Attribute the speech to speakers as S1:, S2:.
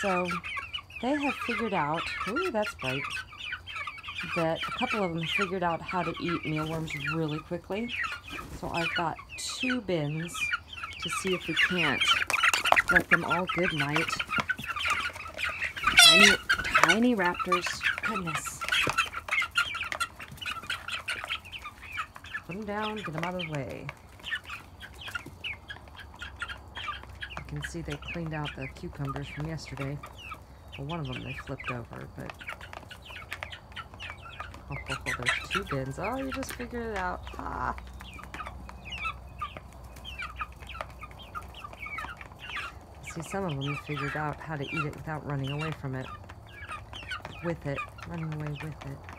S1: So they have figured out, ooh, that's bright, that a couple of them figured out how to eat mealworms really quickly. So I've got two bins to see if we can't let them all good night. Tiny, tiny raptors. Goodness. Put them down, get them out of the way. You can see they cleaned out the cucumbers from yesterday. Well, one of them they flipped over, but... Oh, oh, oh, there's two bins. Oh, you just figured it out. Ah. See, some of them figured out how to eat it without running away from it. With it. Running away with it.